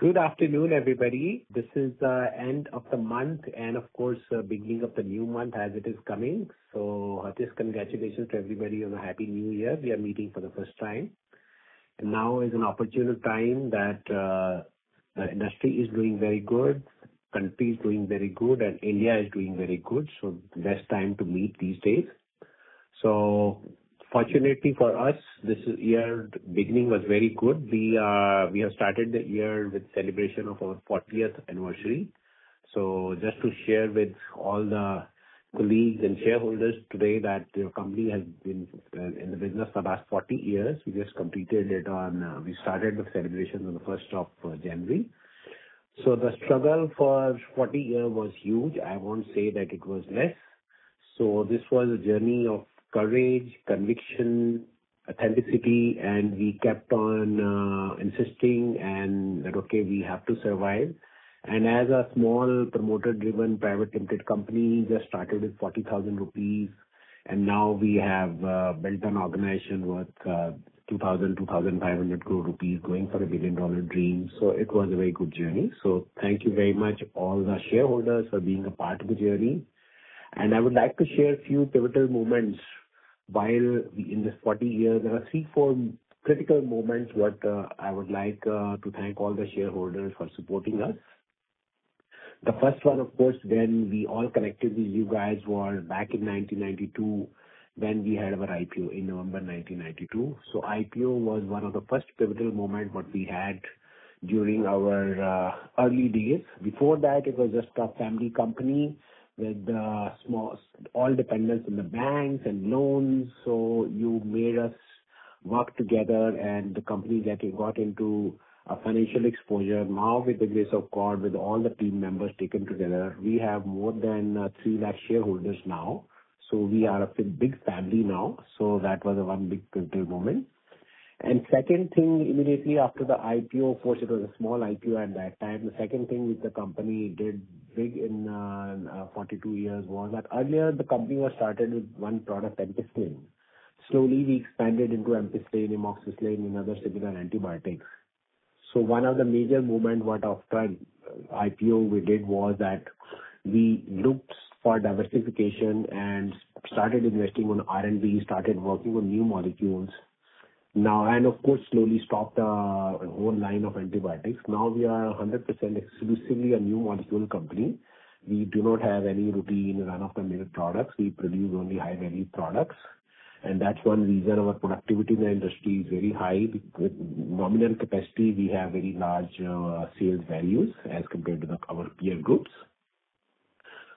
Good afternoon, everybody. This is the end of the month and of course, beginning of the new month as it is coming. So, just congratulations to everybody on a happy new year. We are meeting for the first time. And now is an opportune time that uh, the industry is doing very good, country is doing very good, and India is doing very good. So best time to meet these days. Fortunately for us, this year beginning was very good. We uh, have started the year with celebration of our 40th anniversary. So just to share with all the colleagues and shareholders today that your company has been uh, in the business for the last 40 years. We just completed it on, uh, we started the celebration on the 1st of January. So the struggle for 40 years was huge. I won't say that it was less. So this was a journey of courage, conviction, authenticity, and we kept on uh, insisting and that, okay, we have to survive. And as a small promoter-driven private limited company, just started with 40,000 rupees, and now we have uh, built an organization worth uh, 2,000-2,500 crore rupees going for a billion-dollar dream. So it was a very good journey. So thank you very much all the shareholders for being a part of the journey. And I would like to share a few pivotal moments while in this 40 years. There are three, four critical moments what uh, I would like uh, to thank all the shareholders for supporting us. The first one, of course, when we all connected with you guys was back in 1992 when we had our IPO in November 1992. So IPO was one of the first pivotal moment what we had during our uh, early days. Before that, it was just a family company with uh, small all dependence on the banks and loans. So you made us work together and the company got into a financial exposure. Now, with the grace of God, with all the team members taken together, we have more than uh, 3 lakh shareholders now. So we are a big family now. So that was a one big pivotal moment. And Second thing, immediately after the IPO, of course, it was a small IPO at that time. The second thing which the company did big in uh, uh, 42 years was that earlier the company was started with one product, ampicillin. Slowly, we expanded into ampicillin, amoxicillin, and other similar antibiotics. So one of the major moment what after uh, IPO we did was that we looked for diversification and started investing on R&D, started working on new molecules. Now, and of course, slowly stopped the whole line of antibiotics. Now we are 100% exclusively a new molecule company. We do not have any routine run-of-the-mill products. We produce only high-value products. And that's one reason our productivity in the industry is very high. With nominal capacity, we have very large uh, sales values as compared to our peer groups.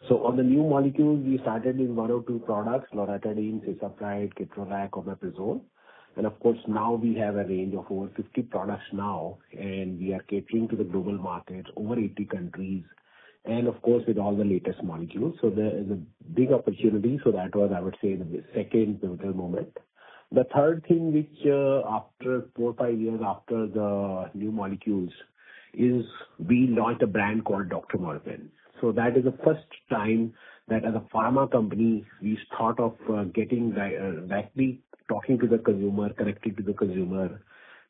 So on the new molecules, we started with one or two products, loratadine, cisapride, ketorolac, omeprazole. And of course, now we have a range of over 50 products now, and we are catering to the global markets, over 80 countries, and of course, with all the latest molecules. So there is a big opportunity. So that was, I would say, the second pivotal moment. The third thing which, uh, after four, five years after the new molecules, is we launched a brand called Dr. Morepen. That is the first time that as a pharma company, we thought of uh, getting uh, directly talking to the consumer, connecting to the consumer.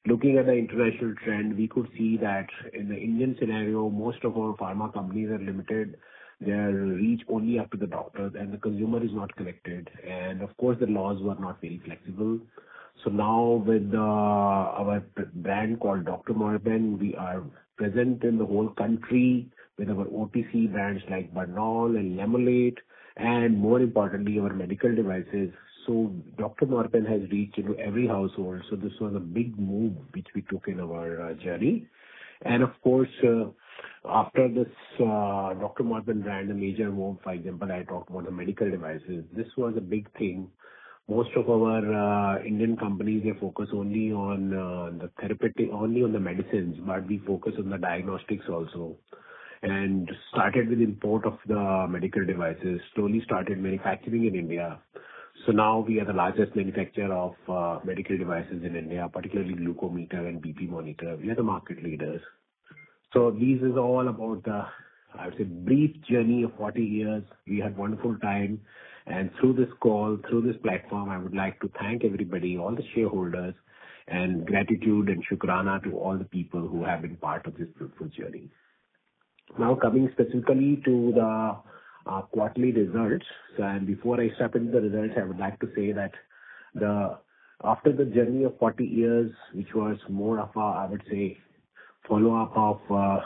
Looking at the international trend, we could see that in the Indian scenario, most of our pharma companies are limited. Their reach only up to the doctors, and the consumer is not connected. And of course, the laws were not very flexible. So now with our brand called Dr. Morepen, we are present in the whole country with our OTC brands like Burnol and Lemolate, and more importantly, our medical devices. Dr. Morepen has reached into every household. So this was a big move which we took in our uh, journey. And of course, uh, after this uh, Dr. Morepen brand, a major move, for example, I talked about the medical devices. This was a big thing. Most of our Indian companies, they focus only on the therapeutic, only on the medicines, but we focus on the diagnostics also. And started with import of the medical devices, slowly started manufacturing in India. So now we are the largest manufacturer of uh, medical devices in India, particularly glucometer and BP monitor. We are the market leaders. So, this is all about the, I would say, brief journey of 40 years. We had wonderful time. And through this call, through this platform, I would like to thank everybody, all the shareholders. and gratitude and shukrana to all the people who have been part of this beautiful journey. Now, coming specifically to the quarterly results. And before I step into the results, I would like to say that the after the journey of 40 years, which was more of a, I would say, follow-up of, uh,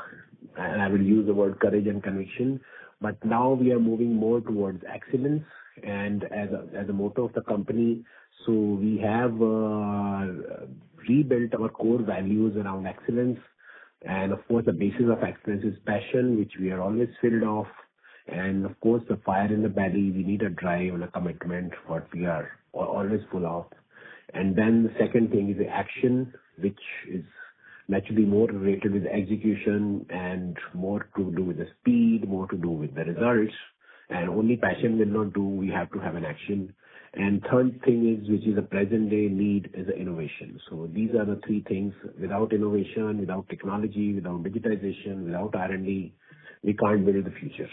and I will use the word courage and conviction, but now we are moving more towards excellence and as as a motto of the company. So we have uh, rebuilt our core values around excellence. And of course, the basis of excellence is passion, which we are always filled of. Of course, the fire in the belly, we need a drive and a commitment, what we are always full of. And then the second thing is the action, which is naturally more related with execution and more to do with the speed, more to do with the results. And only passion will not do, we have to have an action. And Third thing is, which is a present-day need, is innovation. So these are the three things. Without innovation, without technology, without digitization, without R&D, we can't build the future.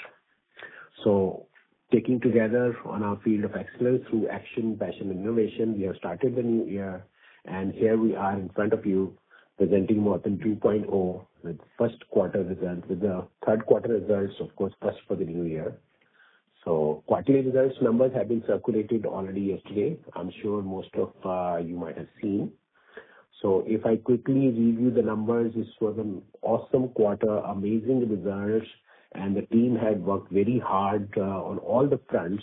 So taking together on our field of excellence through action, passion, innovation, we have started the new year, and here we are in front of you presenting Marathon 2.0 with first quarter results, with the third quarter results, of course, first for the new year. So quarterly results numbers have been circulated already yesterday. I'm sure most of uh, you might have seen. So if I quickly review the numbers, this was an awesome quarter, amazing results, and the team had worked very hard uh, on all the fronts.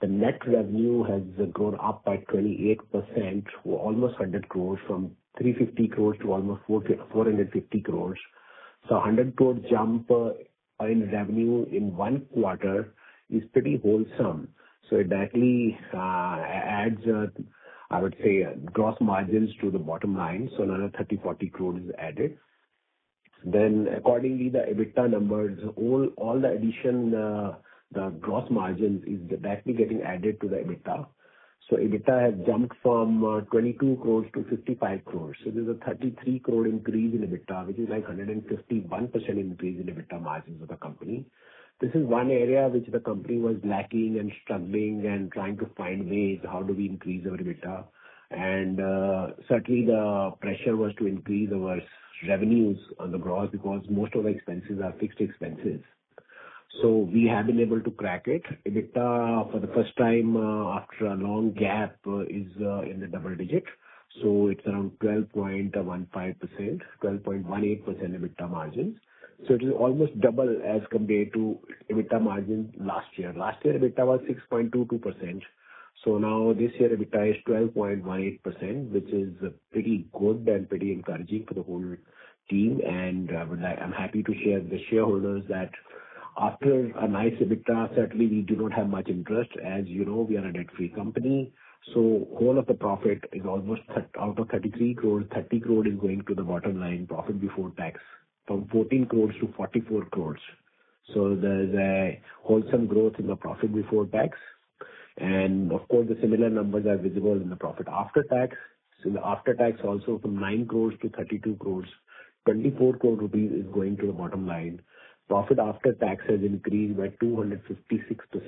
The net revenue has grown up by 28% to almost 100 crores, from 350 crores to almost 450 crores. So 100 crore jump uh, in revenue in one quarter is pretty wholesome. So it directly uh, adds, I would say, gross margins to the bottom line. So another 30 crore-40 crore is added. Then accordingly, the EBITDA numbers, all the addition, uh, the gross margins is directly getting added to the EBITDA. So, EBITDA has jumped from uh, 22 crore to 55 crore. There's a 33 crore increase in EBITDA, which is like 151% increase in EBITDA margins of the company. This is one area which the company was lacking and struggling and trying to find ways, how do we increase our EBITDA? And uh, certainly the pressure was to increase our revenues on the gross, because most of the expenses are fixed expenses. So we have been able to crack it. EBITDA, for the first time, uh, after a long gap, uh, is uh, in the double digit. So it's around 12.15%, 12.18% EBITDA margins. So it is almost double as compared to EBITDA margin last year. Last year, EBITDA was 6.22%. So now this year, EBITDA is 12.18%, which is pretty good and pretty encouraging for the whole team. And I'm happy to share with the shareholders that after a nice EBITDA, certainly we do not have much interest. As you know, we are a debt-free company, so whole of the profit is almost out of 33 crores, 30 crore is going to the bottom line, profit before tax, from 14 crores to 44 crores. So there's a wholesome growth in the profit before tax. And of course, the similar numbers are visible in the profit after tax. So the after tax also from 9 crores to 32 crores, 24 crore rupees is going to the bottom line. Profit after tax has increased by 256%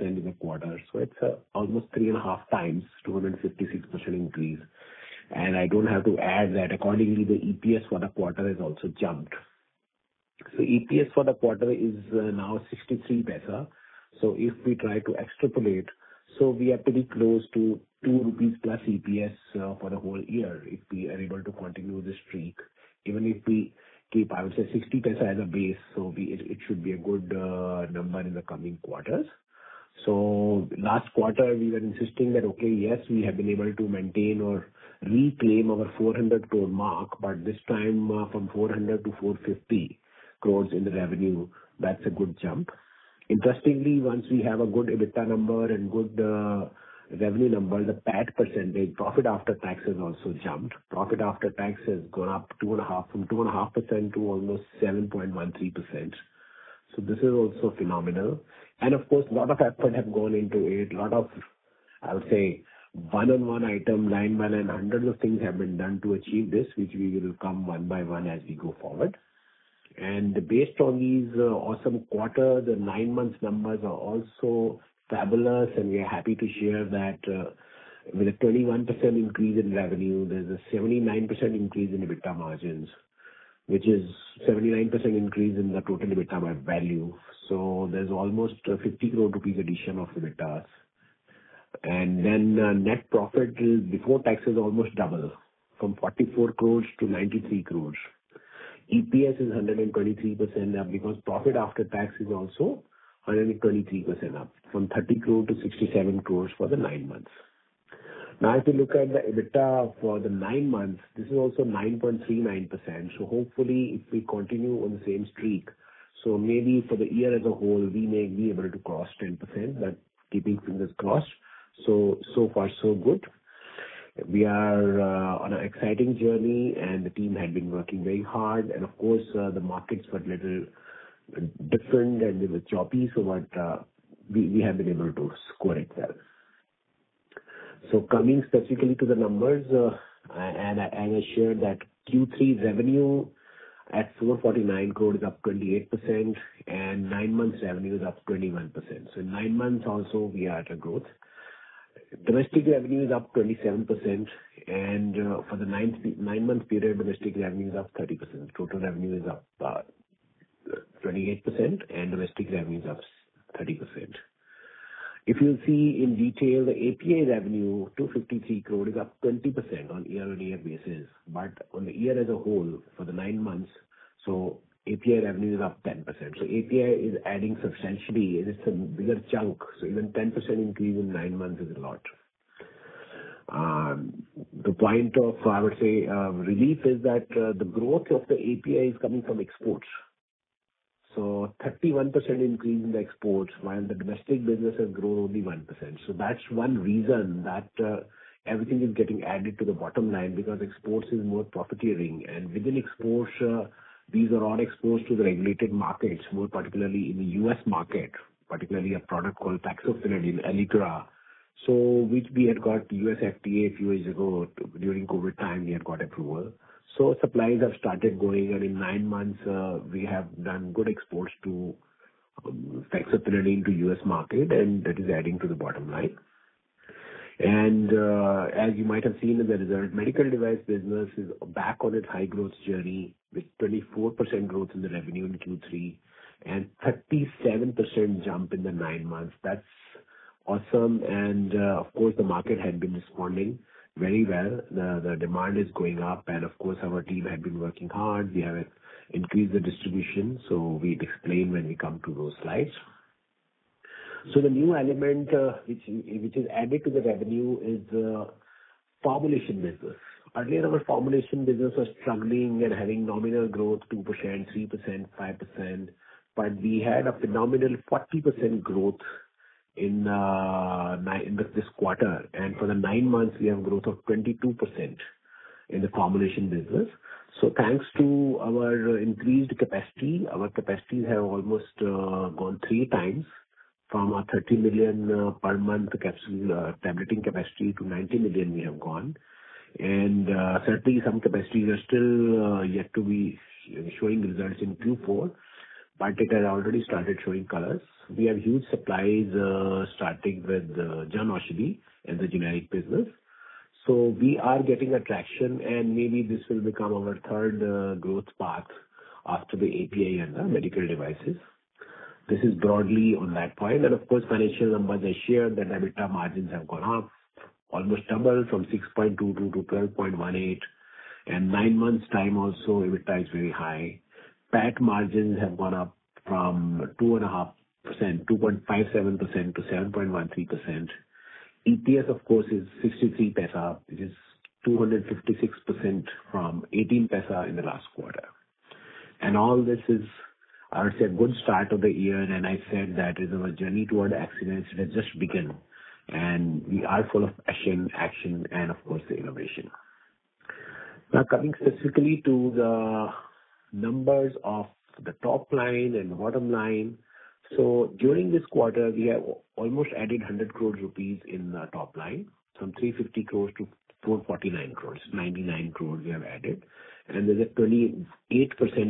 in the quarter. So it's uh, almost 3.5 times, 256% increase. And I don't have to add that accordingly, the EPS for the quarter has also jumped. So EPS for the quarter is uh, now 0.63. If we try to extrapolate, we are pretty close to 2 rupees plus EPS uh, for the whole year, if we are able to continue this streak. Even if we keep, I would say, 0.60 as a base, it should be a good uh, number in the coming quarters. So last quarter, we were insisting that, okay, yes, we have been able to maintain or reclaim our 400 crore mark, but this time, uh, from 400 crore to 450 crore in the revenue, that's a good jump. Interestingly, once we have a good EBITDA number and good uh, revenue number, the PAT percentage, profit after tax, has also jumped. Profit after tax has gone up 2.5, from 2.5% to almost 7.13%. So this is also phenomenal. And of course, a lot of effort have gone into it. A lot of, I would say, one-on-one item, line by line, hundreds of things have been done to achieve this, which we will come one by one as we go forward. And based on these uh, awesome quarter, the nine months numbers are also fabulous, and we are happy to share that uh, With a 21% increase in revenue, there's a 79% increase in EBITDA margins, which is 79% increase in the total EBITDA value. So there's almost 50 crore rupees addition of EBITDA. Uh, net profit before tax is almost double, from 44 crore to 93 crore. EPS is 123% up because profit after tax is also 123% up, from 30 crore to 67 crore for the nine months. Now, if you look at the EBITDA for the nine months, this is also 9.39%. So hopefully, if we continue on the same streak, so maybe for the year as a whole, we may be able to cross 10%, but keeping fingers crossed. So so far so good. We are uh, on an exciting journey, and the team had been working very hard. And of course, uh, the markets were a little different and they were choppy, so but uh, we have been able to score it well. So coming specifically to the numbers, and I shared that Q3 revenue at 449 crore is up 28%, and nine months revenue is up 21%. So in nine months also we are at a growth. Domestic revenue is up 27%, and uh, for the nine-month period, domestic revenue is up 30%. Total revenue is up uh, 28%, and domestic revenue is up 30%. If you see in detail, the API revenue, 253 crore, is up 20% on year-on-year basis. But on the year as a whole, for the nine months, API revenue is up 10%. So API is adding substantially, and it's a bigger chunk. So even 10% increase in nine months is a lot. Um, the point of, I would say, um, relief is that uh, the growth of the API is coming from exports. So 31% increase in the exports, while the domestic business has grown only 1%. So that's one reason that uh, everything is getting added to the bottom line, because exports is more profiteering. And within exports, uh, these are all exposed to the regulated markets, more particularly in the U.S. market, particularly a product called Tacfidilin, Elytra. Which we had got U.S. FDA a few years ago. During COVID time, we had got approval. So supplies have started going, and in nine months, uh, we have done good exports to um, Tacfidilin to U.S. market, and that is adding to the bottom line. As you might have seen in the result, medical device business is back on its high growth journey, with 24% growth in the revenue in Q3 and 37% jump in the nine months. That's awesome. And uh of course, the market had been responding very well. The demand is going up, and of course, our team had been working hard. We have increased the distribution, so we'll explain when we come to those slides. So the new element, uh which which is added to the revenue is the formulation business. Earlier, our formulation business was struggling and having nominal growth, 2%, 3%, 5%, but we had a phenomenal 40% growth in uh, this quarter. And for the nine months, we have growth of 22% in the formulation business. So thanks to our increased capacity, our capacities have almost uh, gone three times from a 30 million uh, per month capsule uh, tableting capacity to 90 million we have gone. And uh certainly some capacities are still uh, yet to be showing results in Q4, but it has already started showing colors. We have huge supplies starting with Jan Aushadhi and the generic business. So we are getting a traction, and maybe this will become our third growth path after the API and the medical devices. This is broadly on that point. And of course, financial numbers I shared, that EBITDA margins have gone up, almost double from 6.22% to 12.18%. Nine months time also, EBITDA is very high. PAT margins have gone up from 2.5%, 2.57% to 7.13%. EPS, of course, is 0.63, which is 256% from 0.18 in the last quarter. And all this is, I would say, a good start of the year, and I said that is our journey toward excellence It has just begun, and we are full of passion, action, and of course, the innovation. Now, coming specifically to the numbers of the top line and bottom line. So during this quarter, we have almost added 100 crore rupees in the top line, from 350 crore to 449 crore. 99 crore we have added. And there's a 28%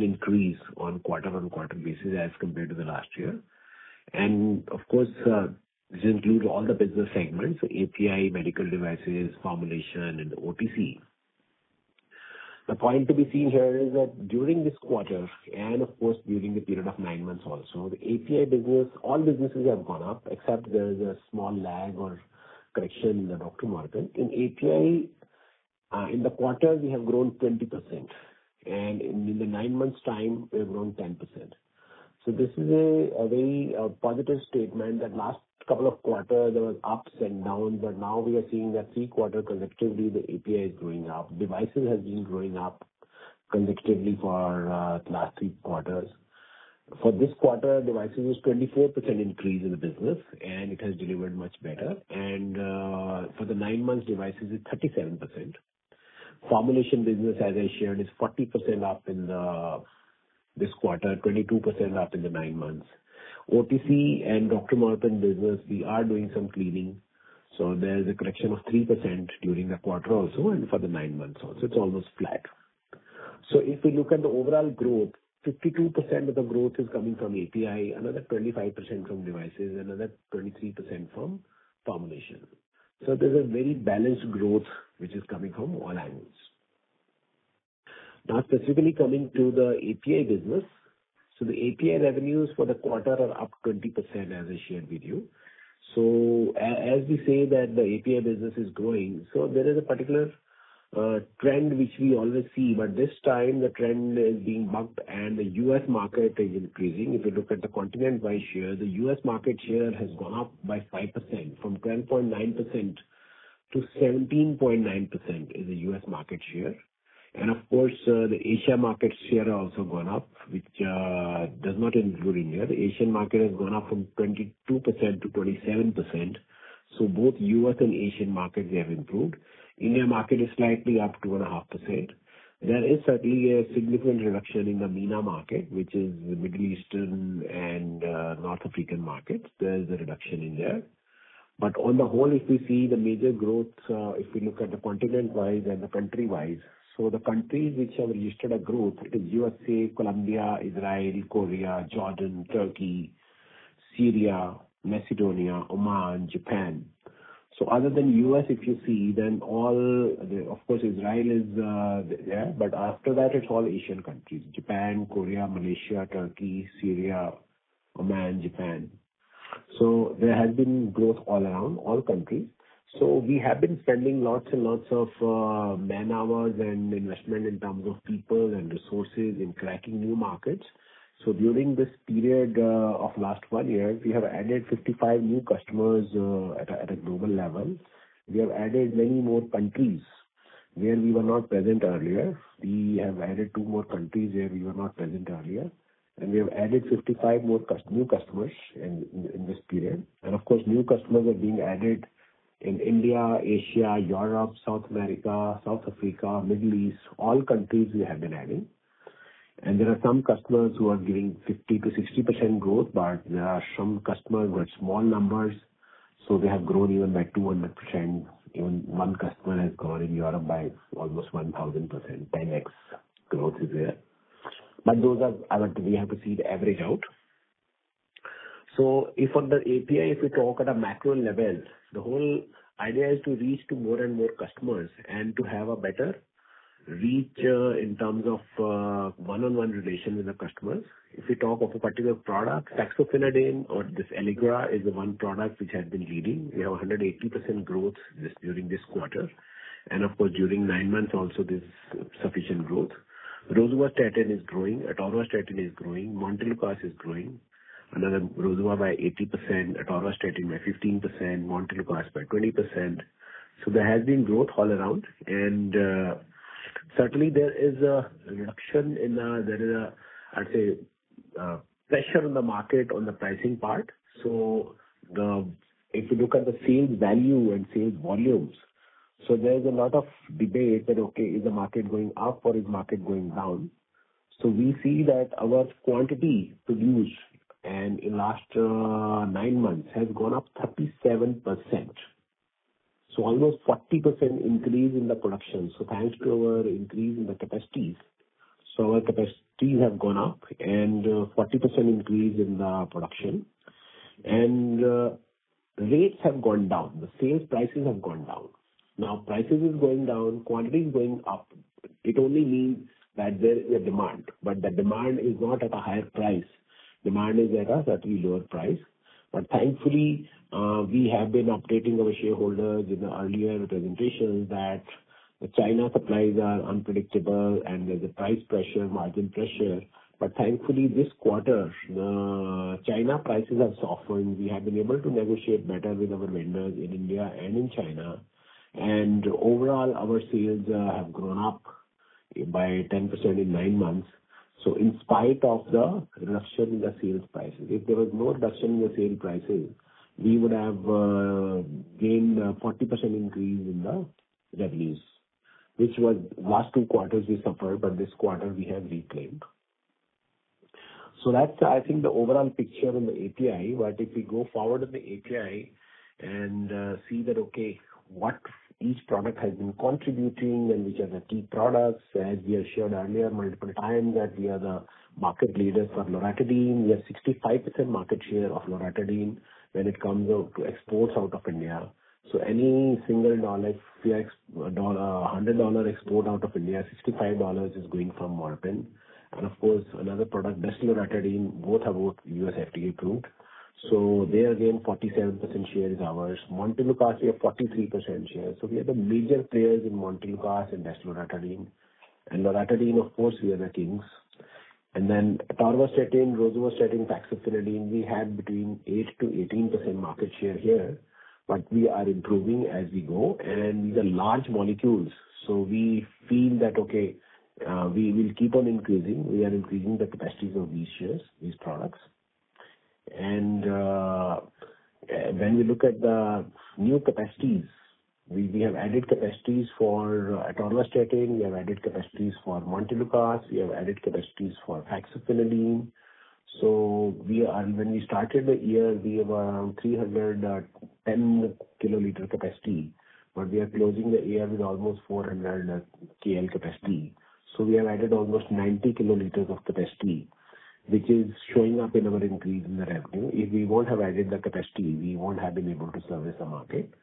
increase on quarter-on-quarter basis as compared to the last year. And of course, uh, This includes all the business segments, API, medical devices, formulation, and OTC. The point to be seen here is that during this quarter, and of course, during the period of nine months also, the API business, all businesses have gone up, except there is a small lag or correction in the Dr. Morepen. In API, Uh, in the quarter, we have grown 20%, and in the nine months' time, we have grown 10%. So this is a very uh, positive statement that last couple of quarters, there was ups and downs, but now we are seeing that three quarters consecutively, the API is growing up. Devices have been growing up consecutively for the last three quarters. For this quarter, devices is 24% increase in the business, and it has delivered much better. And for the nine months, devices is 37%. Formulation business, as I shared, is 40% up in the this quarter, 22% up in the nine months. OTC and Dr. Morepen business, we are doing some cleaning, so there is a correction of 3% during the quarter also, and for the nine months also, it's almost flat. So if we look at the overall growth, 52% of the growth is coming from API, another 25% from devices, another 23% from formulation. So there's a very balanced growth which is coming from all angles. Now, specifically coming to the API business. So the API revenues for the quarter are up 20%, as I shared with you. So as we say that the API business is growing, so there is a particular Uh, trend which we always see, but this time the trend is being bucked and the U.S. market is increasing. If you look at the continent-wide share, the U.S. market share has gone up by 5%, from 12.9% to 17.9% is the U.S. market share. And of course, uh, the Asia market share also gone up, which uh, does not include India. The Asian market has gone up from 22% to 27%. So both U.S. and Asian markets, have improved. India market is slightly up 2.5%. There is certainly a significant reduction in the MENA market, which is the Middle Eastern and uh, North African markets. There is a reduction in there. But on the whole, if we see the major growth, uh, if we look at the continent-wise and the country-wise, so the countries which have registered a growth is USA, Colombia, Israel, Korea, Jordan, Turkey, Syria, Macedonia, Oman, Japan. Other than U.S., if you see, then all. Of course, Israel is uh, there, but after that, it's all Asian countries: Japan, Korea, Malaysia, Turkey, Syria, Oman, Japan. So there has been growth all around, all countries. So we have been spending lots and lots of uh, man-hours and investment in terms of people and resources in cracking new markets. So during this period uh, of last one year, we have added 55 new customers uh, at a global level. We have added many more countries where we were not present earlier. We have added two more countries where we were not present earlier, and we have added 55 more new customers in this period. And of course, new customers are being added in India, Asia, Europe, South America, South Africa, Middle East, all countries we have been adding. And there are some customers who are giving 50%-60% growth, but there are some customers with small numbers, so they have grown even by 200%. Even one customer has grown in Europe by almost 1,000%. 10x growth is there. But those are, we have to see the average out. So if on the API, if we talk at a macro level, the whole idea is to reach to more and more customers and to have a better reach, uh, in terms of, uh, one-on-one relation with the customers. If we talk of a particular product, Fexofenadine or this Allegra is the one product which has been leading. We have 180% growth during this quarter, and of course, during nine months also, there's sufficient growth. Rosuvastatin is growing, Atorvastatin is growing, Montelukast is growing. Another Rosuvastatin by 80%, Atorvastatin by 15%, Montelukast by 20%. So there has been growth all around, and uh, certainly there is a reduction in, there is a, I'd say, uh, pressure on the market on the pricing part. So the if you look at the sales value and sales volumes, so there's a lot of debate that, okay, is the market going up or is market going down? So we see that our quantity produced and in last uh, nine months has gone up 37%. So almost 40% increase in the production. So thanks to our increase in the capacities, so our capacities have gone up and uh, 40% increase in the production. And uh, rates have gone down. The sales prices have gone down. Now, prices is going down, quantity is going up. It only means that there is a demand, but the demand is not at a higher price. Demand is at a slightly lower price. But thankfully, uh, we have been updating our shareholders in the earlier presentations that the China supplies are unpredictable and there's a price pressure, margin pressure. But thankfully, this quarter, China prices have softened. We have been able to negotiate better with our vendors in India and in China. And overall, our sales uh, have grown up by 10% in nine months. So, in spite of the reduction in the sales prices, if there was no reduction in the sale prices, we would have uh, gained a 40% increase in the revenues, which was last two quarters we suffered, but this quarter we have reclaimed. So that's, I think, the overall picture on the API. But if we go forward on the API and uh, see that, okay, what each product has been contributing and which are the key products, as we have shared earlier multiple times, that we are the market leaders for Loratadine. We have 65% market share of Loratadine when it comes out to exports out of India. So any single dollar, if we are $100 export out of India, $65 is going from. And of course, another product, Desloratadine, both are U.S. FDA approved. So there again, 47% share is ours. Montelukast, we have 43% share. So we are the major players in Montelukast and Desloratadine. Loratadine, of course, we are the kings. And then atorvastatin, Rosuvastatin, Saxagliptin, we had between 8%-18% market share here, but we are improving as we go. And these are large molecules, so we feel that, okay, uh, we will keep on increasing. We are increasing the capacities of these shares, these products. And uh, when we look at the new capacities, we have added capacities for Atorvastatin, we have added capacities for Montelukast, we have added capacities for Saxagliptin. When we started the year, we were around 310 kiloliter capacity, but we are closing the year with almost 400 KL capacity. So we have added almost 90 kiloliters of capacity, which is showing up in our increase in the revenue. If we won't have added the capacity, we won't have been able to service the market.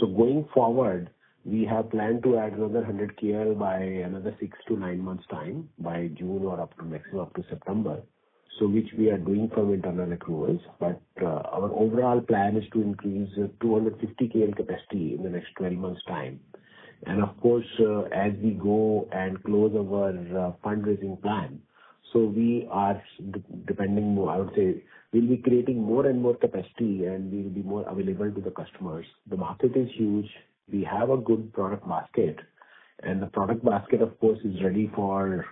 So going forward, we have planned to add another 100 KL by another six to nine months' time, by June or up to maximum up to September. So which we are doing from internal accruals. But uh, our overall plan is to increase 250 KL capacity in the next 12 months' time. And of course, uh, as we go and close our uh, fundraising plan, we are depending more, I would say, we'll be creating more and more capacity, and we will be more available to the customers. The market is huge. We have a good product basket, and the product basket, of course, is ready for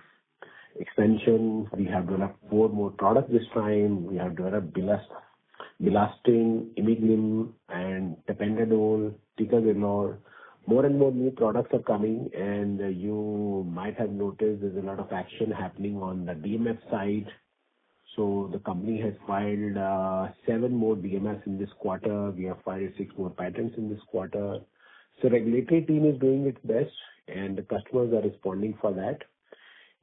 expansion. We have developed four more products this time. We have developed Bilastine, Imeglimin, and Tapentadol, Ticagrelor. More and more new products are coming, and uh, you might have noticed there's a lot of action happening on the DMF side. So the company has filed uh, seven more DMFs in this quarter. We have filed six more patents in this quarter. So regulatory team is doing its best, and the customers are responding for that.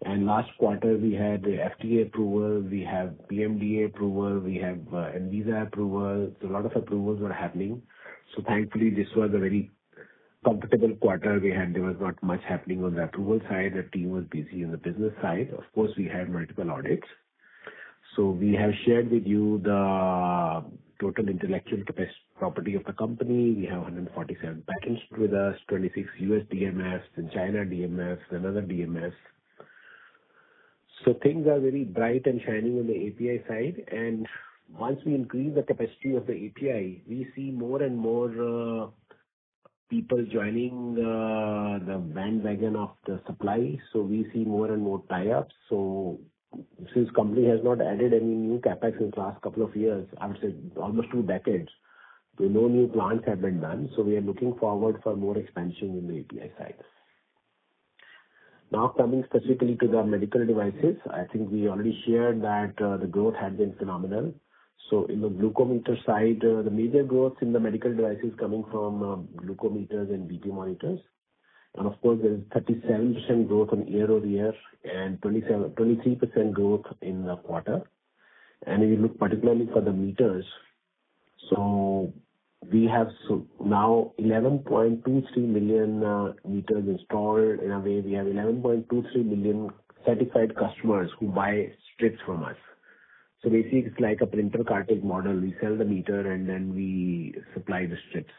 And last quarter, we had FDA approval, we have PMDA approval, we have uh, ANVISA approval. A lot of approvals were happening. So thankfully, this was a very comfortable quarter we had. There was not much happening on the approval side. The team was busy on the business side. Of course, we had multiple audits. So we have shared with you the total intellectual property of the company. We have 147 patents with us, 26 U.S. DMFs and China DMFs, another DMF. Things are very bright and shining on the API side. And once we increase the capacity of the API, we see more and more uh, people joining uh, the bandwagon of the supply. So we see more and more tie-ups. So since company has not added any new CapEx in the last couple of years, I would say almost two decades, no new plants have been done. So we are looking forward for more expansion in the API side. Now, coming specifically to the medical devices, I think we already shared that uh, the growth had been phenomenal. So in the glucometer side, uh, the major growth in the medical device is coming from uh, glucometers and BP monitors. And of course, there is 37% growth on year-over-year and 23% growth in the quarter. And if you look particularly for the meters, so we have now 11.23 million uh, meters installed. In a way, we have 11.23 million certified customers who buy strips from us. So basically, it's like a printer cartridge model. We sell the meter, and then we supply the strips.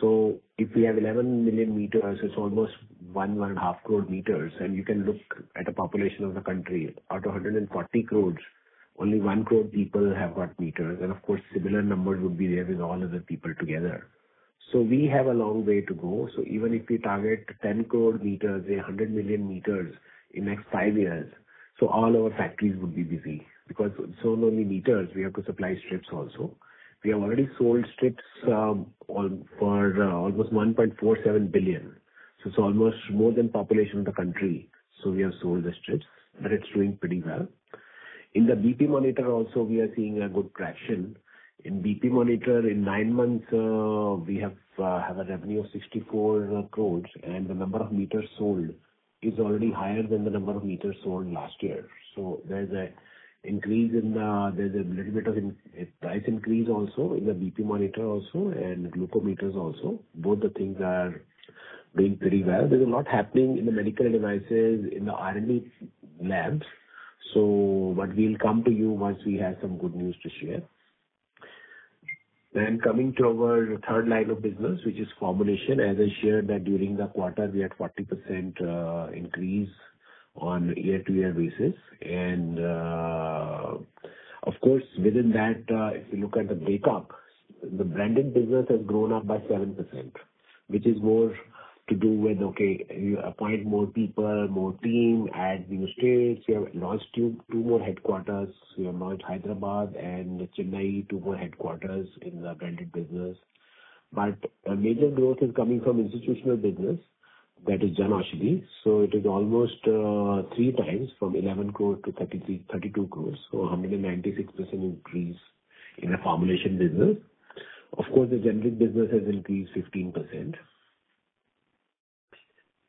So if we have 11 million meters, it's almost 1.5 crore meters. And you can look at the population of the country. Out of 140 crores, only 1 crore people have got meters. And of course, similar numbers would be there with all other people together. So we have a long way to go. So even if we target 10 crore meters, 100 million meters in next five years, so all our factories would be busy. Because it's not only meters, we have to supply strips also. We have already sold strips um, for uh, almost 1.47 billion. It's almost more than population of the country. So we have sold the strips, but it's doing pretty well. In the BP monitor also, we are seeing a good traction. In BP monitor, in nine months, uh, we have uh, have a revenue of 64 crores, and the number of meters sold is already higher than the number of meters sold last year. So there's a Uh, little bit of price increase also in the BP monitor also and glucometers also. Both the things are doing pretty well. There's a lot happening in the medical devices in the R&D labs. We'll come to you once we have some good news to share. Coming to our third line of business, which is formulation. As I shared that during the quarter, we had 40% uh, increase on year-to-year basis. And uh of course, within that, if you look at the breakup, the branded business has grown up by 7%, which is more to do with, okay, you appoint more people, more team, add new states. We have launched two more headquarters. We have launched Hyderabad and Chennai, two more headquarters in the branded business. But a major growth is coming from institutional business, that is Jan Aushadhi. It is almost uh, 3x from 11 crore to 33, 32 crore. 196% increase in the formulation business. Of course, the generic business has increased 15%.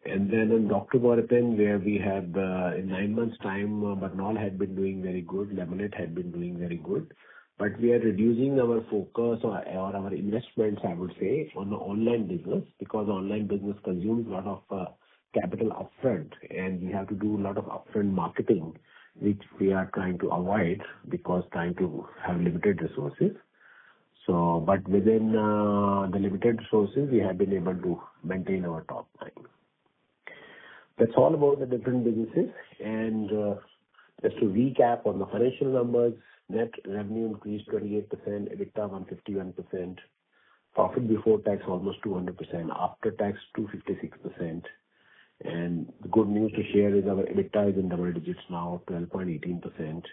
And then in Dr. Morepen, where we have uh, in nine months' time, uh, Burnol had been doing very good, Lemolate had been doing very good. But we are reducing our focus or our investments, I would say, on the online business, because online business consumes a lot of uh, capital upfront, and we have to do a lot of upfront marketing, which we are trying to avoid because trying to have limited resources. So, but within uh, the limited resources, we have been able to maintain our top line. That's all about the different businesses. And uh, just to recap on the financial numbers, net revenue increased 28%, EBITDA 151%, profit before tax almost 200%, after tax 256%. And the good news to share is our EBITDA is in double digits now, 12.18%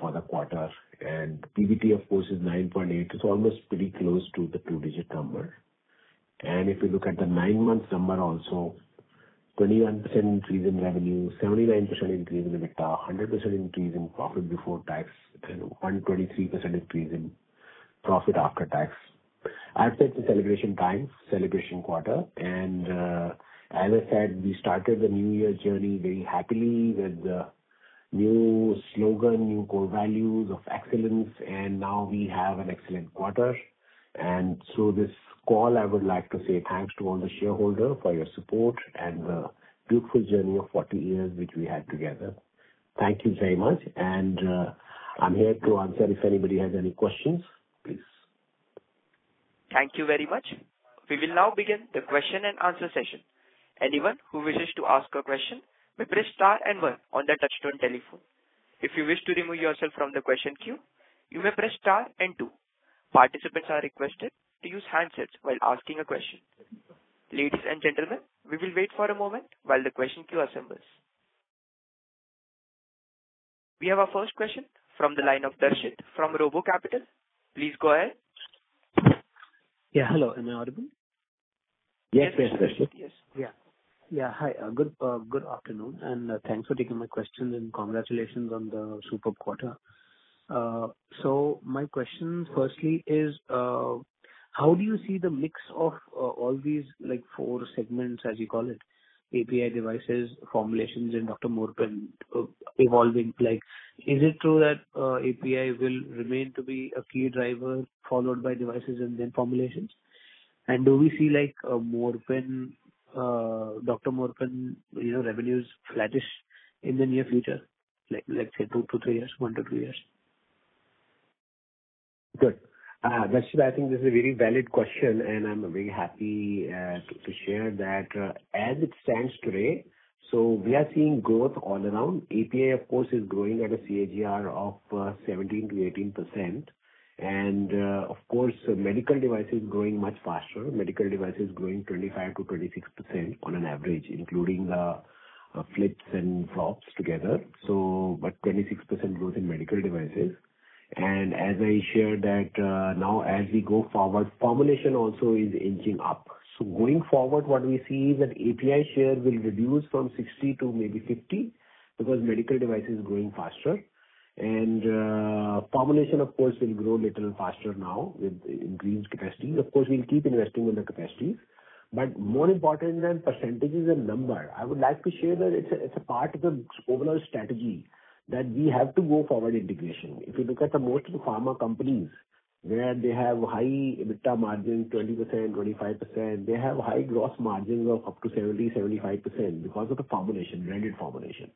for the quarter. And PBT, of course, is 9.8. It's almost pretty close to the two-digit number. And if you look at the nine months number also, 21% increase in revenue, 79% increase in EBITDA, 100% increase in profit before tax, and 123% increase in profit after tax. I'd say it's a celebration time, celebration quarter. And uh, as I said, we started the new year journey very happily with the new slogan, new core values of excellence, and now we have an excellent quarter. Through this call, I would like to say thanks to all the shareholder for your support and the beautiful journey of 40 years which we had together. Thank you very much. And uh, I'm here to answer if anybody has any questions, please. Thank you very much. We will now begin the question and answer session. Anyone who wishes to ask a question may press star and one on their touchtone telephone. If you wish to remove yourself from the question queue, you may press star and two. Participants are requested to use handsets while asking a question. Ladies and gentlemen, we will wait for a moment while the question queue assembles. We have our first question from the line of Darshit from RoboCapital. Please go ahead. Yeah. Hello, am I audible? Yes, Darshit. Yes. Yeah. Yeah, Hi. Uh, uh, good afternoon, and uh, thanks for taking my question, and congratulations on the superb quarter. So, my question firstly is, how do you see the mix of uh, all these like four segments, as you call it, API devices, formulations and Dr. Morepen uh, evolving? Like, is it true that uh, API will remain to be a key driver, followed by devices and then formulations? And do we see like Morepen, Dr. Morepen, you know, revenues flattish in the near future, like, let's say two to three years, one to two years? Good. Uh, Darshit, I think this is a very valid question, and I'm very happy uh, to share that uh, as it stands today, So we are seeing growth all around. API, of course, is growing at a CAGR of 17%-18%. And, of course, medical device is growing much faster. Medical device is growing 25%-26% on an average, including the flips and flops together. So but 26% growth in medical devices. And as I shared that, now as we go forward, formulation also is inching up. So going forward, what we see is that API share will reduce from 60 to maybe 50, because medical device is growing faster. And uh formulation, of course, will grow little faster now with increased capacity. Of course, we'll keep investing in the capacities. But more important than percentages and number, I would like to share that it's a part of the overall strategy that we have to go forward integration. If you look at the most of the pharma companies, where they have high EBITDA margins, 20%, 25%, they have high gross margins of up to 70%-75% because of the formulation, branded formulation.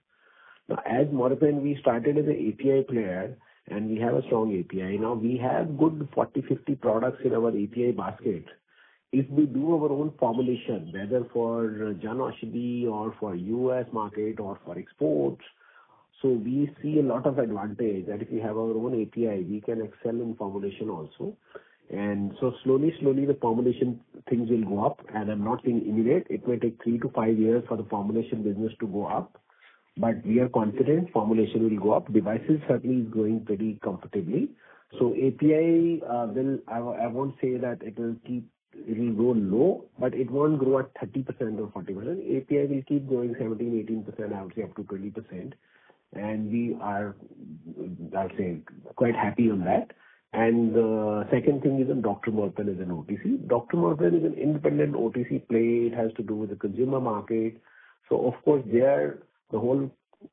Now, as Morepen, we started as an API player, and we have a strong API. Now we have good 40, 50 products in our API basket. If we do our own formulation, whether for Jan-Aushadhi or for U.S. market or for exports, we see a lot of advantage that if we have our own API, we can excel in formulation also. And so slowly, slowly, the formulation things will go up, and I'm not saying immediate. It may take three to five years for the formulation business to go up, but we are confident formulation will go up. Devices certainly is growing pretty comfortably. So API, uh will I won't say that it will keep it'll grow low, but it won't grow at 30% or 40%. API will keep growing 17%, 18%, I would say up to 20%. And we are, I'll say, quite happy on that. And the second thing is in Dr. Morepen is an OTC. Dr. Morepen is an independent OTC play. It has to do with the consumer market. So of course, there, the whole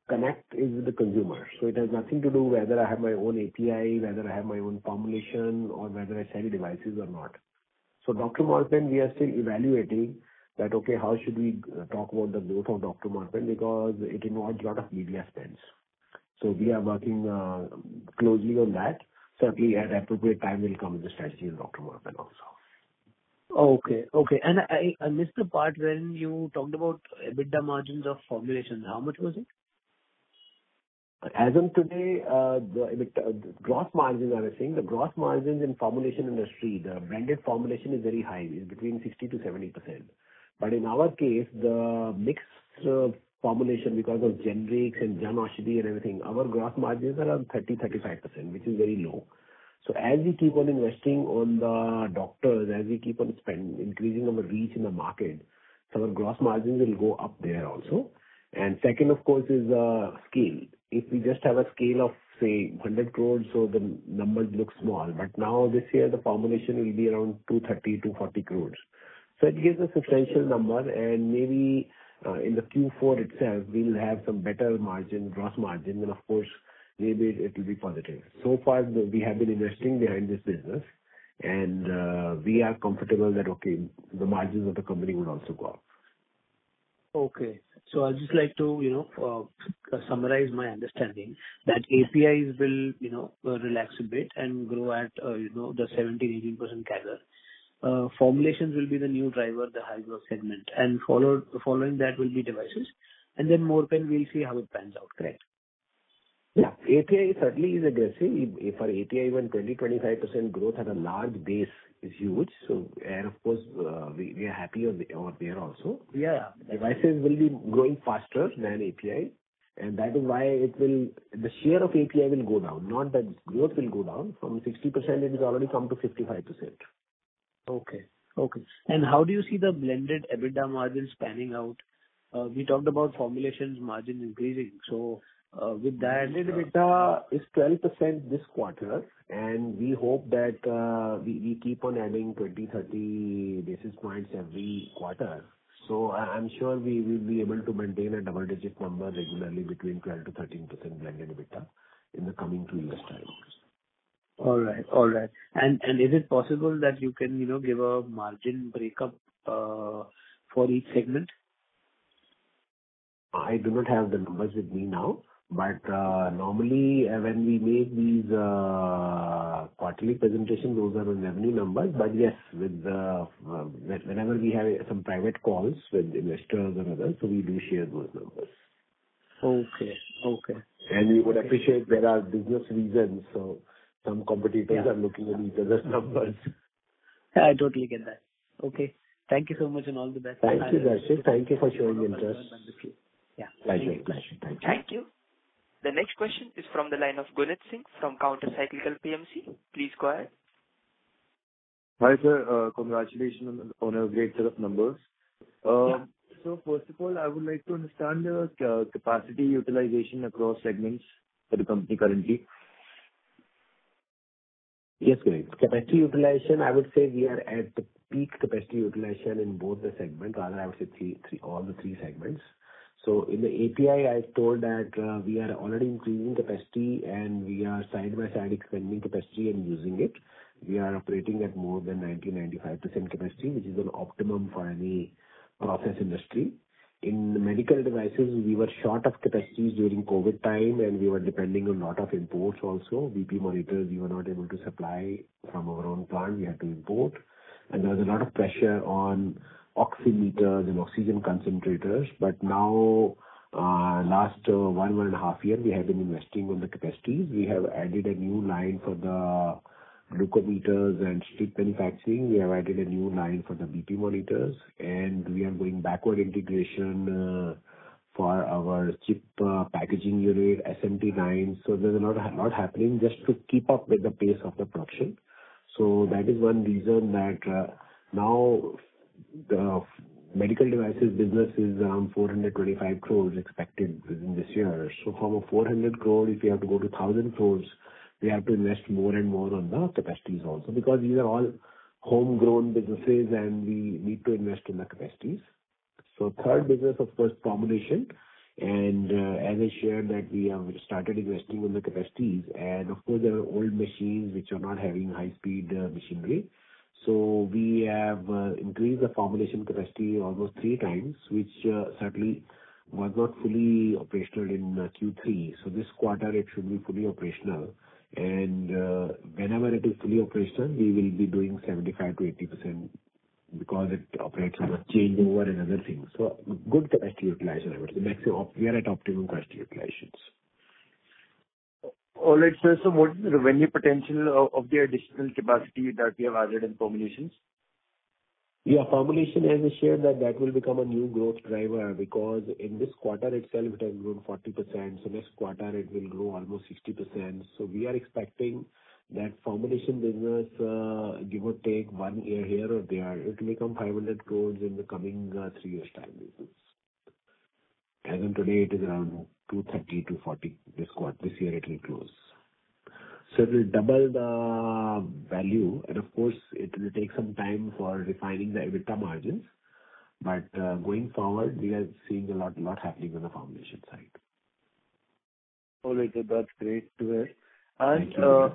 connect is with the consumer. So it has nothing to do whether I have my own API, whether I have my own formulation, or whether I sell devices or not. So Dr. Morepen, we are still evaluating that, okay, how should we uh, talk about the growth of Dr. Morepen? Because it involves a lot of media spends. So, we are working uh, closely on that. Certainly, at appropriate time, we'll come with the strategy in Dr. Morepen also. Okay. Okay. And I I missed the part when you talked about EBITDA margins of formulation. How much was it? As of today, uh, the EBITDA, gross margins, I was saying, the gross margins in formulation industry, the branded formulation is very high, is between 60%-70%. But in our case, the mixed uh, formulation, because of generics and Jan-Aushadhi and everything, our gross margins are around 30%-35%, which is very low. So as we keep on investing on the doctors, as we keep on spending increasing our reach in the market, so our gross margins will go up there also. And Second, of course, is uh, scale. If we just have a scale of, say, 100 crores, so the numbers look small, but now this year, the formulation will be around 230 crores-240 crores. So it gives a substantial number, and maybe uh, in the Q4 itself, we'll have some better margin, gross margin, and of course, maybe it will be positive. So far, we have been investing behind this business, and uh, we are comfortable that, okay, the margins of the company will also go up. Okay. So I'd just like to, you know, uh, summarize my understanding, that APIs will, you know, relax a bit and grow at, you know, the 17%-18% CAGR. Uh, formulations will be the new driver, the high growth segment, and following that will be devices, and then Morepen, we'll see how it pans out. Correct? Yeah. API certainly is aggressive. For API, even 20%-25% growth at a large base is huge. So and of course, uh, we are happy over there also. Yeah. Devices will be growing faster than API, and that is why it will the share of API will go down, not that growth will go down. From 60%, it has already come to 55%. Okay. Okay. And how do you see the blended EBITDA margins panning out? Uh, we talked about formulations margin increasing. So uh with that- Blended uh, EBITDA is 12% this quarter, and we hope that uh, we keep on adding 20, 30 basis points every quarter. So I'm sure we will be able to maintain a double-digit number regularly between 12%-13% blended EBITDA in the coming two years' time. All right. All right. And and is it possible that you can, you know, give a margin breakup uh, for each segment? I do not have the numbers with me now, but uh, normally, uh, when we make these quarterly presentations, those are the revenue numbers. But yes, with whenever we have some private calls with investors and others, so we do share those numbers. Okay. Okay. And we would appreciate there are business reasons, so some competitors. Yeah. are looking at each other's numbers. I totally get that. Okay. Thank you so much, and all the best. Thank you, Darshit. Thank you for showing interest. Yeah. Pleasure. Pleasure. Thank you. Thank you. The next question is from the line of Gunit Singh from Counter Cyclical PMC. Please go ahead. Hi, sir. Uh, congratulations on a great set of numbers. Uh, so, First of all, I would like to understand the uh, capacity utilization across segments for the company currently. Yes, Gunit. Capacity utilization, I would say we are at the peak capacity utilization in both the segments. Rather, I would say all the three segments. So in the API, I told that uh, we are already increasing capacity, and we are side by side expanding capacity and using it. We are operating at more than 90%-95% capacity, which is an optimum for any process industry. In medical devices, we were short of capacities during COVID time, and we were depending on lot of imports also. BP monitors, we were not able to supply from our own plant, we had to import. And there was a lot of pressure on oximeters and oxygen concentrators. But now, uh, last uh, one and a half year, we have been investing on the capacities. We have added a new line for the glucometers and strip manufacturing. We have added a new line for the BP monitors, and we are going backward integration uh, for our chip uh, packaging unit, SMT line. So there's a lot happening just to keep up with the pace of the production. So that is one reason that uh, now the medical devices business is around 425 crores expected within this year. So from a 400 crore, if you have to go to 1,000 crores, we have to invest more and more on the capacities also, because these are all homegrown businesses, and we need to invest in the capacities. Third business, of course, formulation. And uh, as I shared that we have started investing in the capacities, and of course, there are old machines which are not having high speed uh, machinery. So we have uh, increased the formulation capacity almost 3x, which certainly was not fully operational in Q3. This quarter it should be fully operational. Uh, whenever it is fully operational, we will be doing 75%-80% because it operates on a changeover and other things. So good capacity utilization, I would say. We are at optimum capacity utilizations. All right, sir. So, what is the revenue potential of the additional capacity that we have added in formulations? Yeah, formulation, as I shared, that that will become a new growth driver, because in this quarter itself, it has grown 40%. So next quarter it will grow almost 60%. So we are expecting that formulation business, uh, give or take one year here or there, it will become 500 crores in the coming uh, three years' time business. As in today, it is around 230-240 this year it will close. So it will double the value, and of course, it will take some time for refining the EBITDA margins. But uh, going forward, we are seeing a lot lot happening on the formulation side. All right. That's great to hear. Thank you. Uh,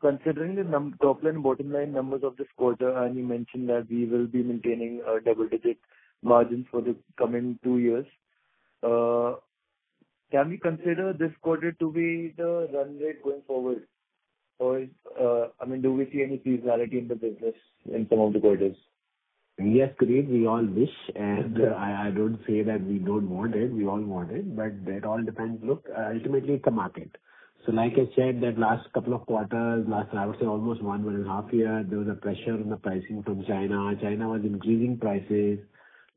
considering the top line, bottom line numbers of this quarter, and you mentioned that we will be maintaining uh, double-digit margins for the coming two years, can we consider this quarter to be the run rate going forward? Or, uh, I mean, do we see any seasonality in the business in some of the quarters? Yes, Gunit, we all wish, and I don't say that we don't want it. We all want it, but that all depends. Look, uh, ultimately, it's a market. So like I said, that last couple of quarters, last, I would say almost one and a half year, there was a pressure on the pricing from China. China was increasing prices.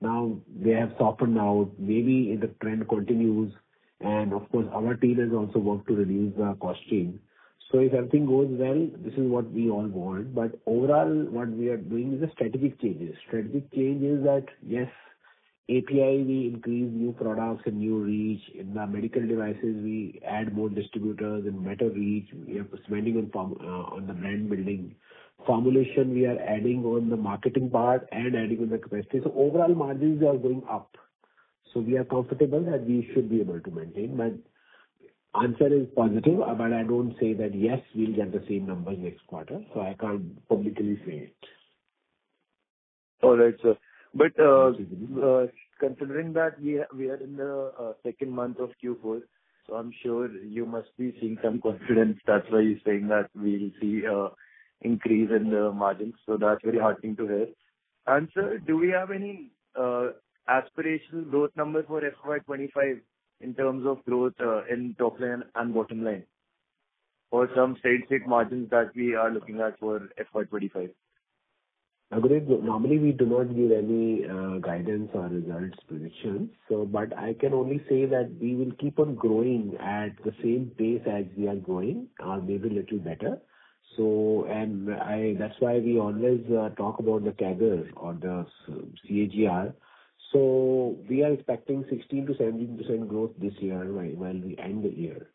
Now they have softened out. Maybe if the trend continues, of course, our team has also worked to reduce the costing. If everything goes well, this is what we all want. But overall, what we are doing is a strategic changes. Strategic change is that, yes, API, we increase new products and new reach. In the medical devices, we add more distributors and better reach. We are spending on uh, on the brand building. Formulation, we are adding on the marketing part and adding on the capacity. So overall margins are going up. So we are comfortable that we should be able to maintain. But answer is positive, but I don't say that, yes, we'll get the same numbers next quarter, so I can't publicly say it. All right, sir. But uh, uh, considering that we are in the uh, second month of Q4, so I'm sure you must be seeing some confidence. That's why you're saying that we'll see increase in the margins. So that's very heartening to hear. Sir, do we have any aspirational growth number for FY 2025 in terms of growth uh, in top line and bottom line? Or some steady-state margins that we are looking at for FY 2025? Gunit, normally we do not give any uh, guidance or results predictions. But I can only say that we will keep on growing at the same pace as we are growing or maybe a little better. So and I that's why we always talk about the CAGR or the CAGR. So we are expecting 16%-17% growth this year while we end the year.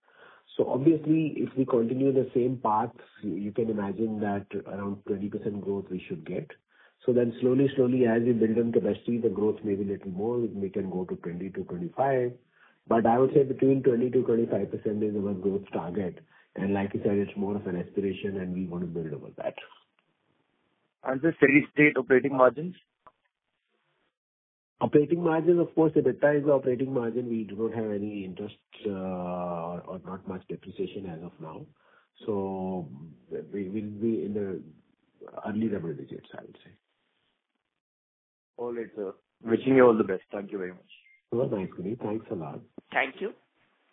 So obviously, if we continue the same path, you can imagine that around 20% growth we should get. So then slowly, slowly as we build on capacity, the growth may be little more. We can go to 20%-25%. I would say between 20%-25% is our growth target. And like you said, it's more of an aspiration, and we want to build over that. And the steady-state operating margins? Operating margin, of course, EBITDA is the operating margin. We do not have any interest uh, or not much depreciation as of now. So we will be in the early double digits, I would say. All right, sir. Wishing you all the best. Thank you very much. Well, thanks, Gunit. Thanks a lot. Thank you.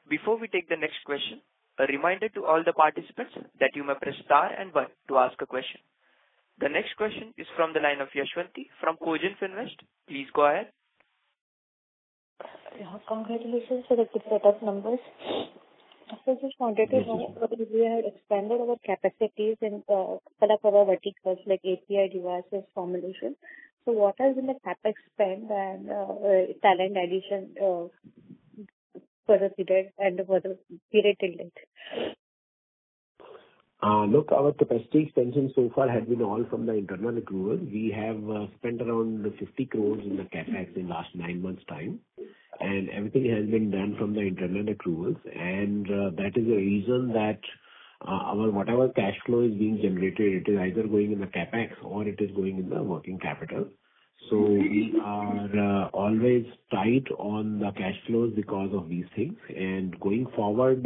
Before we take the next question, a reminder to all the participants that you may press star and one to ask a question. The next question is from the line of Yashwanti from Cogent Invest. Please go ahead. Yeah. Congratulations for the good set of numbers. I just wanted to know whether uh, we had expanded our capacities in uh, couple of our verticals like API devices formulation. So what has been the CapEx spend and uh, talent addition for the period and for the period till date? Uh, look, our capacity expansion so far has been all from the internal accrual. We have uh, spent around 50 crores in the CapEx in last nine months' time, and everything has been done from the internal accruals. And uh, that is the reason that our whatever cash flow is being generated, it is either going in the CapEx or it is going in the working capital. So we are always tight on the cash flows because of these things. And going forward,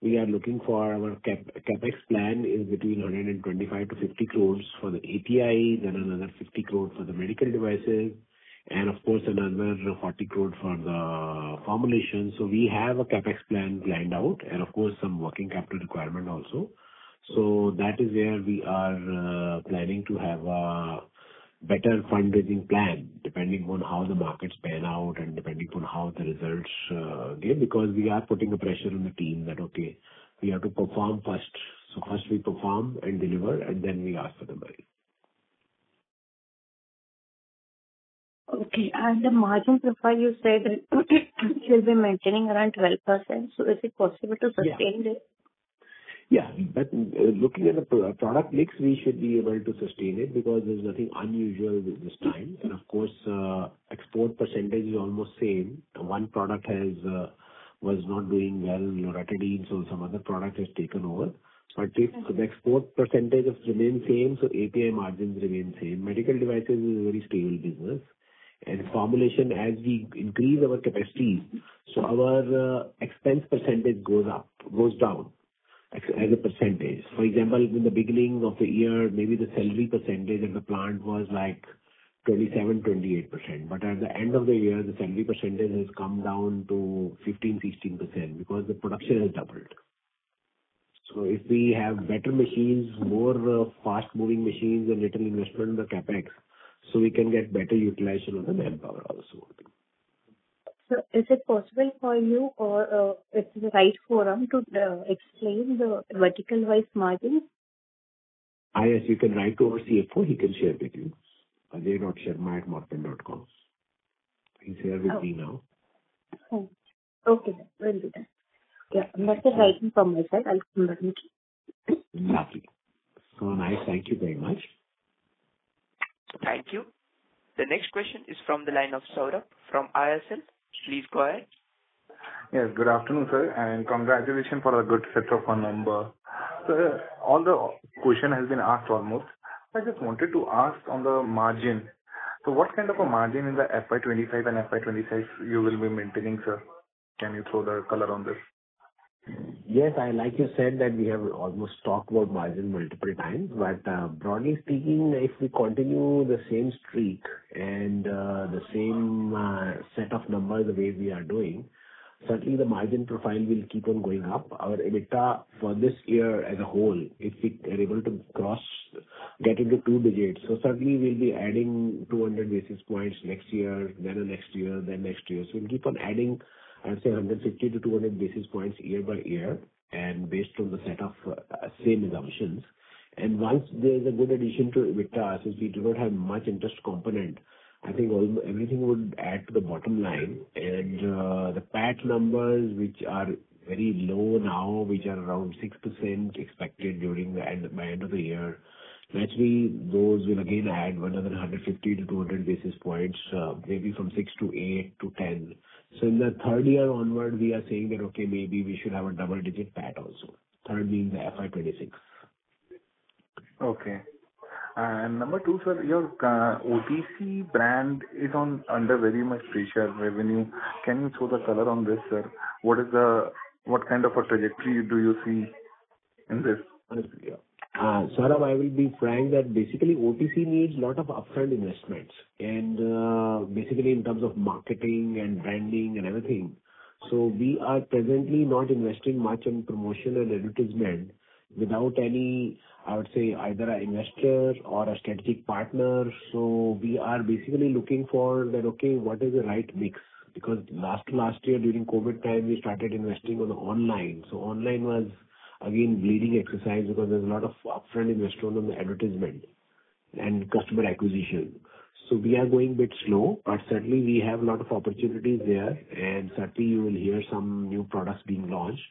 we are looking for our CapEx plan is between 125 crores-50 crores for the API, then another 50 crores for the medical devices, and of course, another 40 crores for the formulation. So we have a CapEx plan planned out and of course, some working capital requirement also. So that is where we are uh, planning to have a better fundraising plan depending on how the markets pan out and depending on how the results uh, give. Because we are putting a pressure on the team that, okay, we have to perform first. So First we perform and deliver, and then we ask for the money. Okay. And the margin profile you said you'll be maintaining around 12%. So is it possible to sustain this? Yeah. But uh, looking at the product mix, we should be able to sustain it because there's nothing unusual this time. And of course, uh, export percentage is almost same. One product has uh, was not doing well, loratadine, so some other product has taken over. But if the export percentage of remains same, so API margins remain same. Medical devices is a very stable business. And formulation, as we increase our capacity, so our expense percentage goes up, goes down as a percentage. For example, in the beginning of the year, maybe the salary percentage of the plant was like 27%, 28%. But at the end of the year, the salary percentage has come down to 15%, 16% because the production has doubled. So if we have better machines, more uh, fast-moving machines and little investment in the CapEx, so we can get better utilization of the manpower also. Is it possible for you or uh, it's the right forum to uh, explain the vertical-wise margins? Yes, you can write to our CFO. He can share with you. ajay.sharma@markem.com. He's here with me now. Oh. Oh. Okay, sir. Will do that. Yeah, that's it right from my side. I'll come back. Lovely. So nice. Thank you very much. Thank you. The next question is from the line of Saurabh from ISL. Please go ahead. Yes, good afternoon, sir, and congratulations for a good set of a number. Sir, all the question has been asked almost. I just wanted to ask on the margin. So what kind of a margin in the FY 2025 and FY 2026 you will be maintaining, sir? Can you throw the color on this? Yes, I like you said that we have almost talked about margin multiple times, but uh, broadly speaking, if we continue the same streak and uh, the same uh, set of numbers the way we are doing, certainly the margin profile will keep on going up. Our EBITDA for this year as a whole, if we are able to cross, get into two digits, so certainly we'll be adding 200 basis points next year, then the next year, then next year. So we'll keep on adding, I'd say 150-200 basis points year by year, and based on the set of uh, same assumptions. And once there's a good addition to EBITDA, since we do not have much interest component, I think everything would add to the bottom line. And uh, the PAT numbers, which are very low now, which are around 6% expected during the end, by end of the year, naturally, those will again add another 150-200 basis points, uh, maybe from 6 to 8 to 10. So in the third year onward, we are saying that, okay, maybe we should have a double-digit PAT also. Third being the FY 2026. Okay. And number two, sir, your uh, OTC brand is on under very much pressure revenue. Can you throw the color on this, sir? What is the... What kind of a trajectory do you see in this? Uh, Saurabh, I will be frank that basically OTC needs a lot of upfront investments, and uh, basically in terms of marketing and branding and everything. So we are presently not investing much in promotion and advertisement without any, I would say, either an investor or a strategic partner. So we are basically looking for that, okay, what is the right mix? Because last last year, during COVID time, we started investing on online. So online was again bleeding exercise because there's a lot of upfront investment on the advertisement and customer acquisition. So we are going a bit slow, but certainly we have a lot of opportunities there, and certainly you will hear some new products being launched.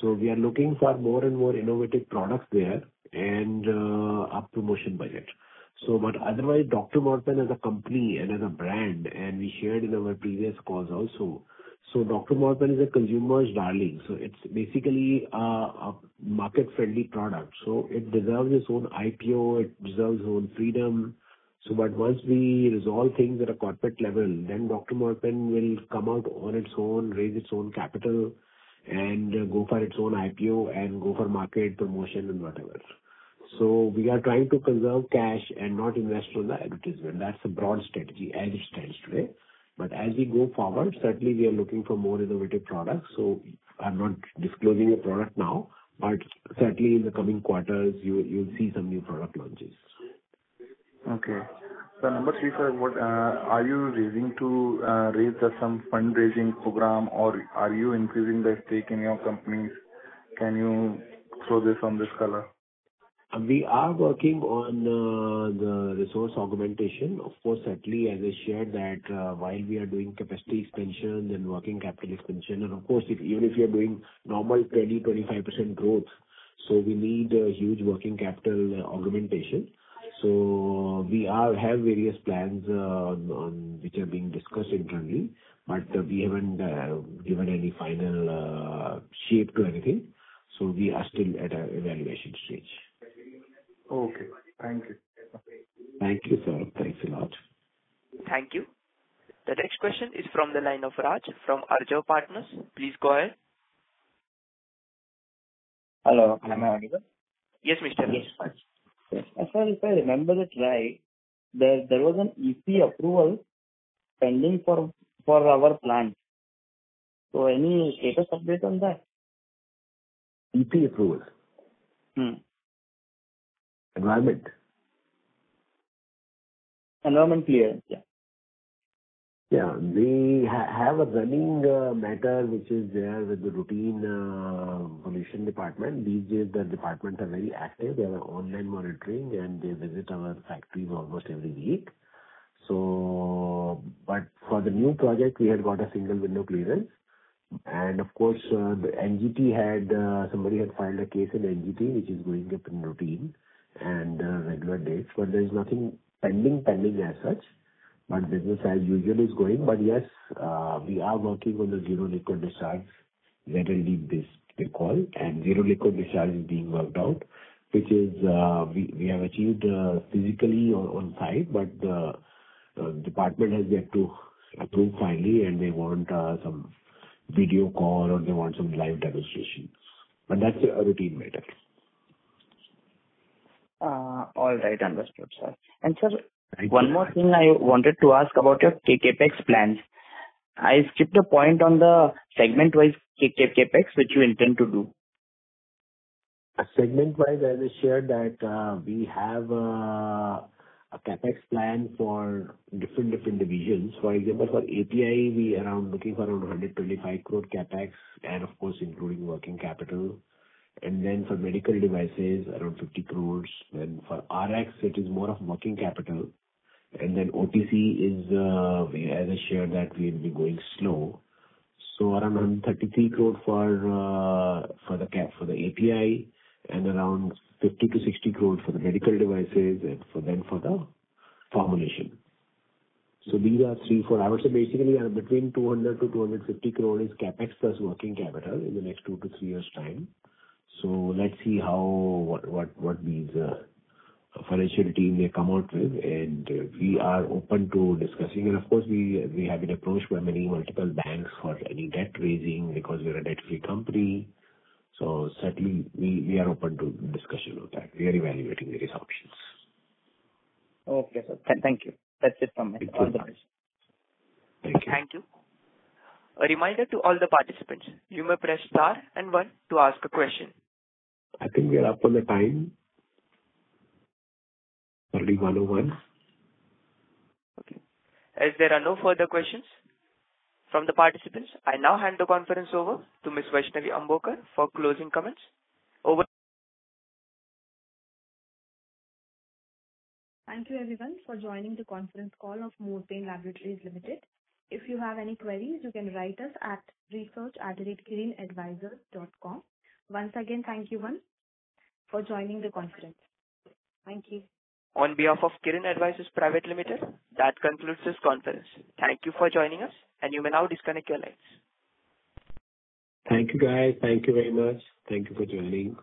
So we are looking for more and more innovative products there and uh, up promotion budget. So but otherwise, Dr. Morepen as a company and as a brand, and we shared in our previous calls also. So Dr. Morepen is a consumer's darling, so it's basically a market-friendly product. So it deserves its own IPO, it deserves its own freedom. So but once we resolve things at a corporate level, then Dr. Morepen will come out on its own, raise its own capital, and uh, go for its own IPO and go for market promotion and whatever. So we are trying to conserve cash and not invest on the advertisement. That's the broad strategy as it stands today. But as we go forward, certainly we are looking for more innovative products. So I'm not disclosing a product now, but certainly in the coming quarters, you, you'll see some new product launches. Okay. So number three, sir, what uh, are you raising to uh, raise some fundraising program, or are you increasing the stake in your companies? Can you throw this on this color? We are working on uh, the resource augmentation. Of course, certainly, as I shared that, uh, while we are doing capacity expansion and working capital expansion, and of course, if even if you're doing normal 20-25% growth, so we need a huge working capital augmentation. So we are have various plans uh, on which are being discussed internally, but we haven't given any final shape to anything. So we are still at an evaluation stage. Okay. Thank you. Thank you, sir. Thanks a lot. Thank you. The next question is from the line of Raj from Arjav Partners. Please go ahead. Hello, am I audible? Yes, Mr. Raj. Yes. Yes. As far as I remember it right, there was an EC approval pending for for our plant. So any status update on that? EP approval? Hmm. Environment? Environment clearance, yeah. Yeah. We have a running matter which is there with the routine pollution department. These days, the departments are very active. They have online monitoring, and they visit our factories almost every week. So, but for the new project, we had got a single window clearance. And of course, uh, the NGT had, uh, somebody had filed a case in NGT, which is going up in routine and uh, regular dates, but there is nothing pending, pending as such. But business as usual is going. But yes, uh, we are working on the zero liquid discharge, ZLD this they call, and zero liquid discharge is being worked out, which is, uh, we, have achieved, physically on, site, but the department has yet to approve finally, and they want, some video call or they want some live demonstration. But that's a routine matter. Uh, All right. Understood, sir. And sir, one more thing I wanted to ask about your K- CapEx plans. I skipped a point on the segment-wise K- K- CapEx, which you intend to do. Uh, Segment-wise, as I shared that, uh, we have uh, a CapEx plan for different different divisions. For example, for API, we around looking for around 125 crore CapEx, and of course, including working capital. And then for medical devices, around 50 crores. Then for RX, it is more of working capital. And then OTC is, uh, as I shared, that we'll be going slow. So around 133 crore for uh, for the cap for the API, and around 50 to 60 crore for the medical devices, and for then for the formulation. So these are three, four. I would say basically uh, between 200 to 250 crore is capex plus working capital in the next two to three years' time. So let's see how what what what these uh, financial team they come out with, and we are open to discussing. And of course, we we have been approached by many multiple banks for any debt raising because we're a debt-free company. So certainly, we we are open to discussion of that. We are evaluating various options. Okay, sir. Thank you. That's it from my side. All the best. Thank you. Thank you. A reminder to all the participants, you may press star and one to ask a question. I think we are up on the time. 3101. As there are no further questions from the participants, I now hand the conference over to Ms. Vaishnavi Ambokar for closing comments. Over. Thank you everyone for joining the conference call of Morepen Laboratories Limited. If you have any queries, you can write us at research@kirinadvisors.com. Once again, thank you one for joining the conference. Thank you. On behalf of Kirin Advisors Private Limited, that concludes this conference. Thank you for joining us, and you may now disconnect your lines. Thank you, guys. Thank you very much. Thank you for joining.